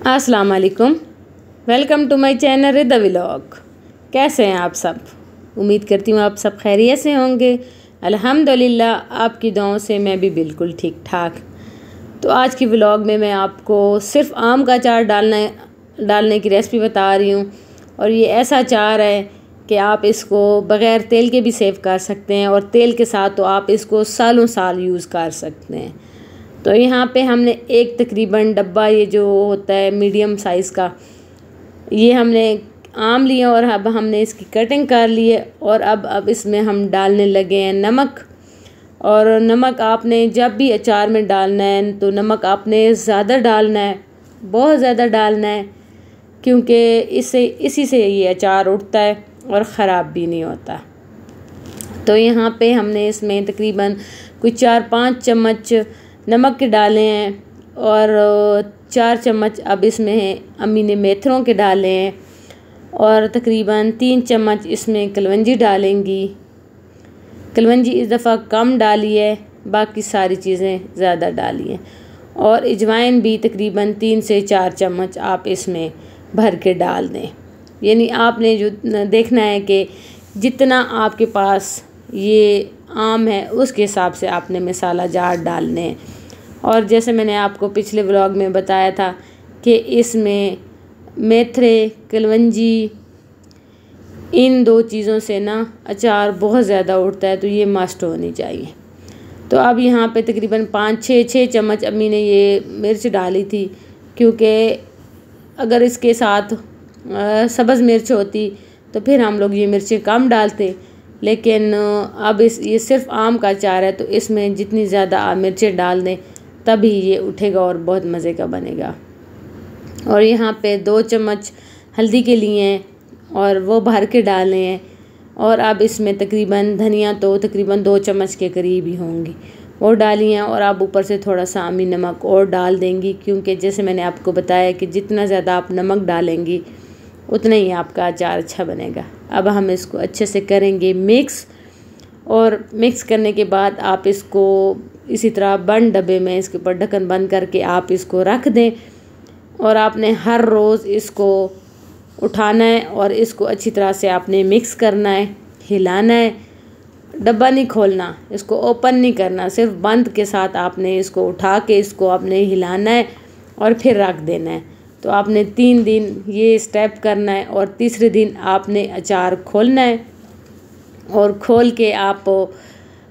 अस्सलाम वालेकुम welcome to my channel Rida vlog. कैसे हैं आप सब? उम्मीद करती हूँ आप सब खैरियत से होंगे। अल्हम्दुलिल्लाह, आपकी दुआओं से मैं भी बिल्कुल ठीक ठाक। तो आज की व्लॉग में मैं आपको सिर्फ़ आम का अचार डालना डालने की रेसिपी बता रही हूँ। और ये ऐसा अचार है कि आप इसको बग़ैर तेल के भी सेव कर सकते हैं और तेल के साथ तो आप इसको सालों साल यूज़ कर सकते हैं। तो यहाँ पे हमने एक तकरीबन डब्बा, ये जो होता है मीडियम साइज़ का, ये हमने आम लिए और अब हमने इसकी कटिंग कर ली है और अब अब इसमें हम डालने लगे हैं नमक। और नमक आपने जब भी अचार में डालना है तो नमक आपने ज़्यादा डालना है, बहुत ज़्यादा डालना है, क्योंकि इससे इसी से ये अचार उठता है और ख़राब भी नहीं होता। तो यहाँ पे हमने इसमें तकरीबन कुछ चार, पाँच चम्मच नमक के डाले और चार चम्मच अब इसमें अम्मी ने मेथरों के डाले हैं और तकरीबन तीन चम्मच इसमें कलवंजी डालेंगी। कलवंजी इस दफ़ा कम डाली है, बाकी सारी चीज़ें ज़्यादा डाली हैं। और अजवाइन भी तकरीबन तीन से चार चम्मच आप इसमें भर के डाल दें। यानी आपने जो देखना है कि जितना आपके पास ये आम है, उसके हिसाब से आपने मसाला जार डालने हैं। और जैसे मैंने आपको पिछले व्लॉग में बताया था कि इसमें मेथरे कलवंजी, इन दो चीज़ों से ना अचार बहुत ज़्यादा उठता है तो ये मस्ट होनी चाहिए। तो अब यहाँ पे तकरीबन पाँच छः छः चम्मच अम्मी ने ये मिर्च डाली थी, क्योंकि अगर इसके साथ सब्ज़ मिर्च होती तो फिर हम लोग ये मिर्चें कम डालते। लेकिन अब इस, ये सिर्फ़ आम का अचार है तो इसमें जितनी ज़्यादा आप मिर्चें डाल दें तभी ये उठेगा और बहुत मज़े का बनेगा। और यहाँ पे दो चम्मच हल्दी के लिए और वो भर के डाले और अब इसमें तकरीबन धनिया तो तकरीबन दो चम्मच के करीब ही होंगी। वो डाली हैं और आप ऊपर से थोड़ा सा आमी नमक और डाल देंगी क्योंकि जैसे मैंने आपको बताया कि जितना ज़्यादा आप नमक डालेंगी, उतना ही आपका अचार अच्छा बनेगा। अब हम इसको अच्छे से करेंगे मिक्स और मिक्स करने के बाद आप इसको इसी तरह बंद डब्बे में इसके ऊपर ढक्कन बंद करके आप इसको रख दें। और आपने हर रोज़ इसको उठाना है और इसको अच्छी तरह से आपने मिक्स करना है, हिलाना है। डब्बा नहीं खोलना, इसको ओपन नहीं करना, सिर्फ़ बंद के साथ आपने इसको उठा के इसको आपने हिलाना है और फिर रख देना है। तो आपने तीन दिन ये स्टेप करना है और तीसरे दिन आपने अचार खोलना है। और खोल के आप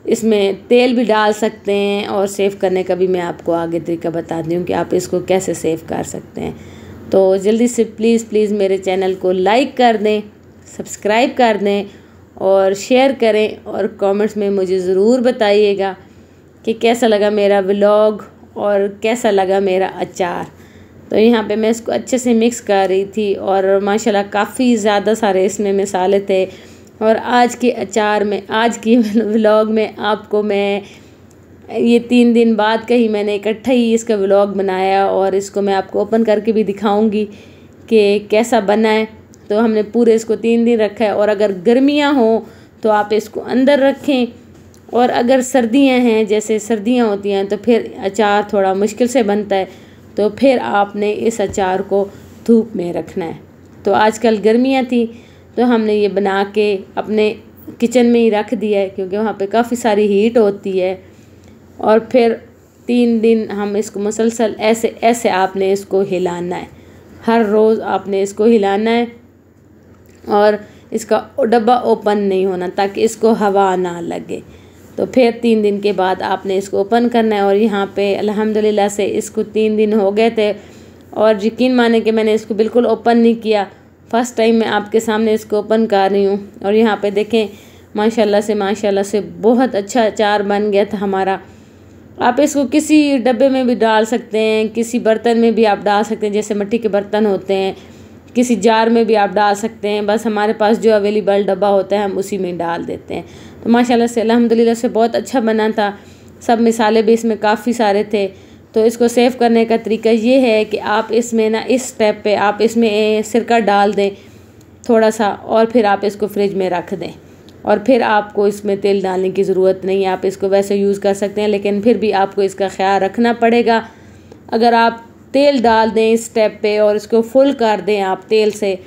इसमें तेल भी डाल सकते हैं और सेव करने का भी मैं आपको आगे तरीका बताती हूँ कि आप इसको कैसे सेव कर सकते हैं। तो जल्दी से प्लीज़ प्लीज़ मेरे चैनल को लाइक कर दें सब्सक्राइब कर दें और शेयर करें और कमेंट्स में मुझे ज़रूर बताइएगा कि कैसा लगा मेरा व्लॉग और कैसा लगा मेरा अचार। तो यहाँ पे मैं इसको अच्छे से मिक्स कर रही थी और माशाल्लाह काफ़ी ज़्यादा सारे इसमें मिसाले थे। और आज के अचार में, आज की व्लॉग में आपको मैं ये तीन दिन बाद कहीं मैंने इकट्ठा ही इसका व्लॉग बनाया और इसको मैं आपको ओपन करके भी दिखाऊँगी कि कैसा बना है। तो हमने पूरे इसको तीन दिन रखा है और अगर गर्मियाँ हों तो आप इसको अंदर रखें और अगर सर्दियाँ हैं, जैसे सर्दियाँ होती हैं तो फिर अचार थोड़ा मुश्किल से बनता है तो फिर आपने इस अचार को धूप में रखना है। तो आजकल गर्मियाँ थी तो हमने ये बना के अपने किचन में ही रख दिया है, क्योंकि वहाँ पे काफ़ी सारी हीट होती है। और फिर तीन दिन हम इसको मुसलसल ऐसे ऐसे आपने इसको हिलाना है। हर रोज़ आपने इसको हिलाना है और इसका डब्बा ओपन नहीं होना ताकि इसको हवा ना लगे। तो फिर तीन दिन के बाद आपने इसको ओपन करना है और यहाँ पे अल्हम्दुलिल्लाह से इसको तीन दिन हो गए थे। और यकीन माने कि मैंने इसको बिल्कुल ओपन नहीं किया। फ़र्स्ट टाइम मैं आपके सामने इसको ओपन कर रही हूँ और यहाँ पे देखें, माशाल्लाह से माशाल्लाह से बहुत अच्छा अचार बन गया था हमारा। आप इसको किसी डब्बे में भी डाल सकते हैं, किसी बर्तन में भी आप डाल सकते हैं, जैसे मिट्टी के बर्तन होते हैं, किसी जार में भी आप डाल सकते हैं, बस हमारे पास जो अवेलेबल डब्बा होता है हम उसी में डाल देते हैं। तो माशाल्लाह से, अल्हम्दुलिल्लाह से बहुत अच्छा बना था, सब मिसाले भी इसमें काफ़ी सारे थे। तो इसको सेव करने का तरीका ये है कि आप इसमें ना इस स्टेप पे आप इसमें सिरका डाल दें थोड़ा सा और फिर आप इसको फ्रिज में रख दें। और फिर आपको इसमें तेल डालने की ज़रूरत नहीं है आप इसको वैसे यूज़ कर सकते हैं, लेकिन फिर भी आपको इसका ख्याल रखना पड़ेगा। अगर आप तेल डाल दें इस स्टेप पे और इसको फुल कर दें आप तेल से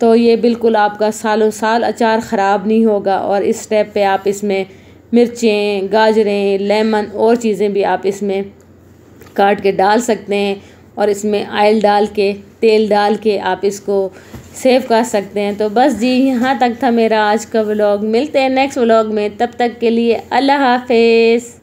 तो ये बिल्कुल आपका सालों साल अचार ख़राब नहीं होगा और इस स्टेप पे आप इसमें मिर्चें, गाजरें, लेमन और चीज़ें भी आप इसमें काट के डाल सकते हैं और इसमें आयल डाल के, तेल डाल के आप इसको सेव कर सकते हैं। तो बस जी, यहाँ तक था मेरा आज का व्लॉग मिलते हैं नेक्स्ट व्लॉग में। तब तक के लिए अल्लाह हाफिज़।